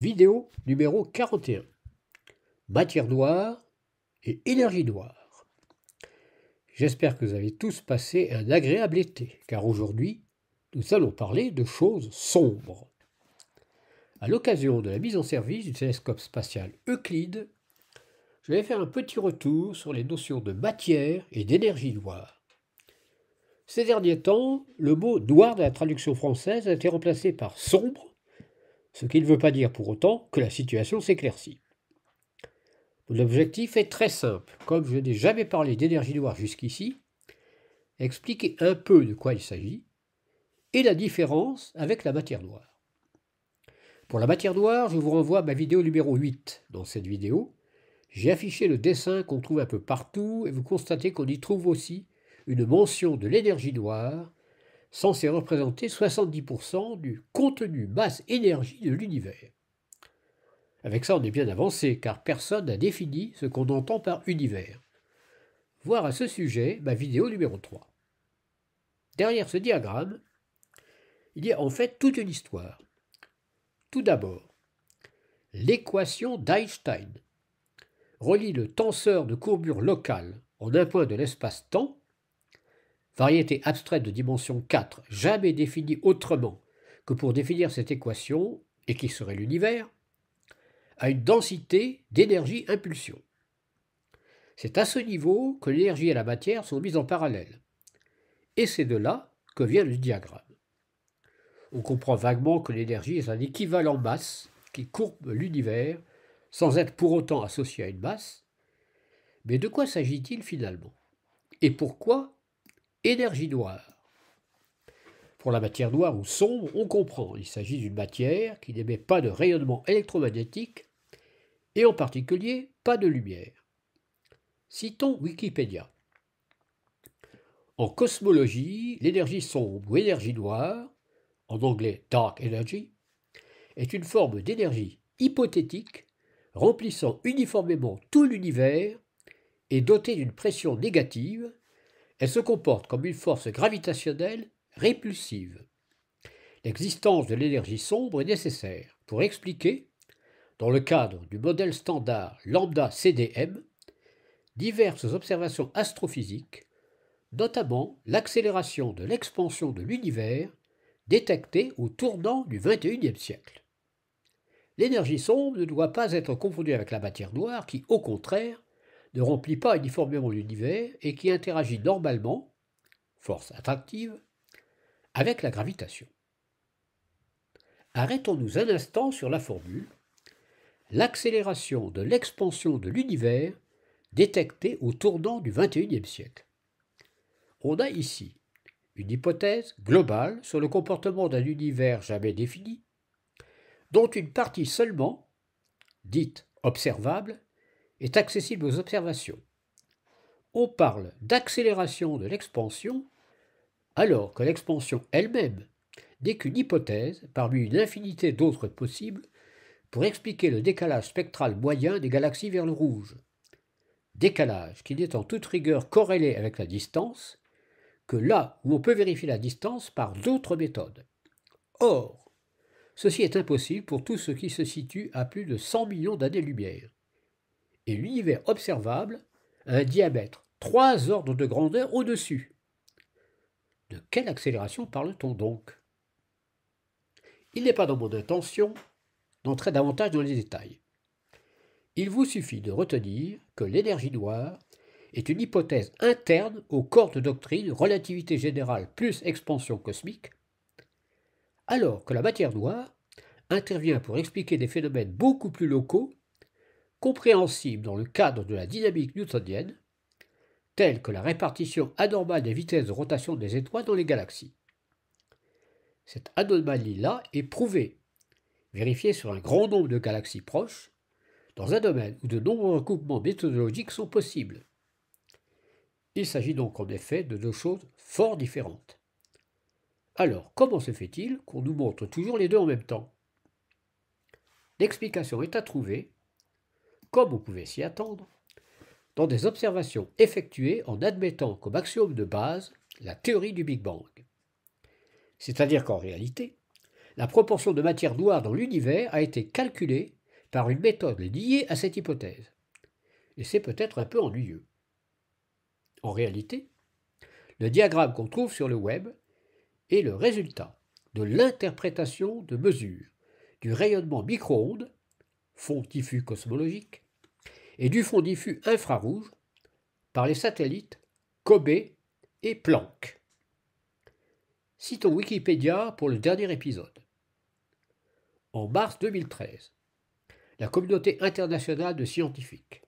Vidéo numéro 41. Matière noire et énergie noire. J'espère que vous avez tous passé un agréable été, car aujourd'hui, nous allons parler de choses sombres. À l'occasion de la mise en service du télescope spatial Euclide, je vais faire un petit retour sur les notions de matière et d'énergie noire. Ces derniers temps, le mot noir de la traduction française a été remplacé par sombre ce qui ne veut pas dire pour autant que la situation s'éclaircit. Mon objectif est très simple. Comme je n'ai jamais parlé d'énergie noire jusqu'ici, expliquer un peu de quoi il s'agit et la différence avec la matière noire. Pour la matière noire, je vous renvoie à ma vidéo numéro 8. Dans cette vidéo, j'ai affiché le dessin qu'on trouve un peu partout et vous constatez qu'on y trouve aussi une mention de l'énergie noire censé représenter 70% du contenu masse-énergie de l'univers. Avec ça, on est bien avancé, car personne n'a défini ce qu'on entend par univers. Voir à ce sujet ma vidéo numéro 3. Derrière ce diagramme, il y a en fait toute une histoire. Tout d'abord, l'équation d'Einstein relie le tenseur de courbure locale en un point de l'espace-temps variété abstraite de dimension 4, jamais définie autrement que pour définir cette équation, et qui serait l'univers, a une densité d'énergie-impulsion. C'est à ce niveau que l'énergie et la matière sont mises en parallèle. Et c'est de là que vient le diagramme. On comprend vaguement que l'énergie est un équivalent masse qui courbe l'univers sans être pour autant associé à une masse. Mais de quoi s'agit-il finalement? Et pourquoi énergie noire. Pour la matière noire ou sombre, on comprend. Il s'agit d'une matière qui n'émet pas de rayonnement électromagnétique et en particulier pas de lumière. Citons Wikipédia. En cosmologie, l'énergie sombre ou énergie noire, en anglais dark energy, est une forme d'énergie hypothétique remplissant uniformément tout l'univers et dotée d'une pression négative elle se comporte comme une force gravitationnelle répulsive. L'existence de l'énergie sombre est nécessaire pour expliquer, dans le cadre du modèle standard lambda CDM, diverses observations astrophysiques, notamment l'accélération de l'expansion de l'univers détectée au tournant du XXIe siècle. L'énergie sombre ne doit pas être confondue avec la matière noire qui, au contraire, ne remplit pas uniformément l'univers et qui interagit normalement, force attractive, avec la gravitation. Arrêtons-nous un instant sur la formule l'accélération de l'expansion de l'univers détectée au tournant du XXIe siècle. On a ici une hypothèse globale sur le comportement d'un univers jamais défini, dont une partie seulement, dite observable, est accessible aux observations. On parle d'accélération de l'expansion alors que l'expansion elle-même n'est qu'une hypothèse parmi une infinité d'autres possibles pour expliquer le décalage spectral moyen des galaxies vers le rouge. Décalage qui n'est en toute rigueur corrélé avec la distance que là où on peut vérifier la distance par d'autres méthodes. Or, ceci est impossible pour tout ce qui se situe à plus de 100 millions d'années-lumière et l'univers observable a un diamètre trois ordres de grandeur au-dessus. De quelle accélération parle-t-on donc? Il n'est pas dans mon intention d'entrer davantage dans les détails. Il vous suffit de retenir que l'énergie noire est une hypothèse interne au corps de doctrine relativité générale plus expansion cosmique, alors que la matière noire intervient pour expliquer des phénomènes beaucoup plus locaux compréhensible dans le cadre de la dynamique newtonienne, telle que la répartition anormale des vitesses de rotation des étoiles dans les galaxies. Cette anomalie-là est prouvée, vérifiée sur un grand nombre de galaxies proches, dans un domaine où de nombreux recoupements méthodologiques sont possibles. Il s'agit donc en effet de deux choses fort différentes. Alors, comment se fait-il qu'on nous montre toujours les deux en même temps? L'explication est à trouver comme vous pouvez s'y attendre, dans des observations effectuées en admettant comme axiome de base la théorie du Big Bang. C'est-à-dire qu'en réalité, la proportion de matière noire dans l'univers a été calculée par une méthode liée à cette hypothèse. Et c'est peut-être un peu ennuyeux. En réalité, le diagramme qu'on trouve sur le web est le résultat de l'interprétation de mesures du rayonnement micro-ondes, fond diffus cosmologique, et du fond diffus infrarouge par les satellites Kobe et Planck. Citons Wikipédia pour le dernier épisode. En mars 2013, la communauté internationale de scientifiques,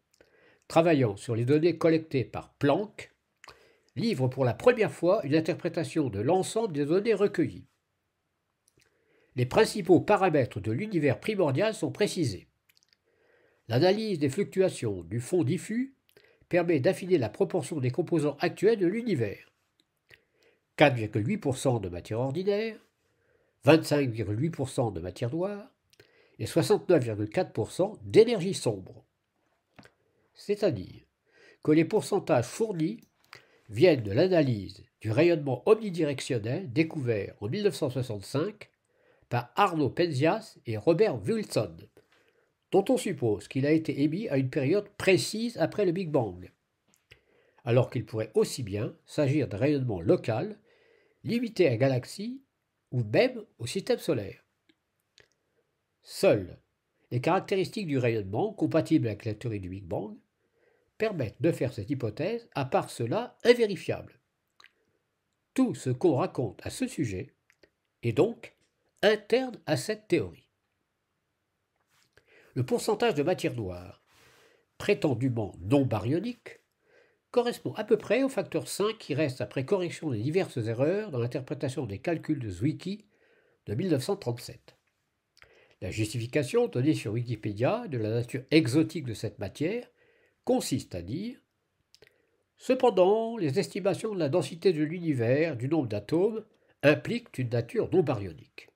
travaillant sur les données collectées par Planck, livre pour la première fois une interprétation de l'ensemble des données recueillies. Les principaux paramètres de l'univers primordial sont précisés. L'analyse des fluctuations du fond diffus permet d'affiner la proportion des composants actuels de l'univers. 4,8% de matière ordinaire, 25,8% de matière noire et 69,4% d'énergie sombre. C'est-à-dire que les pourcentages fournis viennent de l'analyse du rayonnement omnidirectionnel découvert en 1965 par Arno Penzias et Robert Wilson, dont on suppose qu'il a été émis à une période précise après le Big Bang, alors qu'il pourrait aussi bien s'agir d'un rayonnement local, limité à galaxies ou même au système solaire. Seules les caractéristiques du rayonnement, compatibles avec la théorie du Big Bang, permettent de faire cette hypothèse, à part cela, invérifiable. Tout ce qu'on raconte à ce sujet est donc interne à cette théorie. Le pourcentage de matière noire, prétendument non baryonique, correspond à peu près au facteur 5 qui reste après correction des diverses erreurs dans l'interprétation des calculs de Zwicky de 1937. La justification donnée sur Wikipédia de la nature exotique de cette matière consiste à dire Cependant, les estimations de la densité de l'univers, du nombre d'atomes, impliquent une nature non baryonique.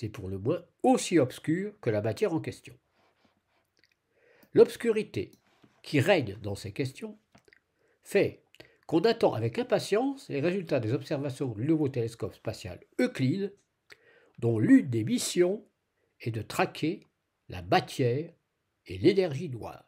C'est pour le moins aussi obscur que la matière en question. L'obscurité qui règne dans ces questions fait qu'on attend avec impatience les résultats des observations du nouveau télescope spatial Euclide, dont l'une des missions est de traquer la matière et l'énergie noire.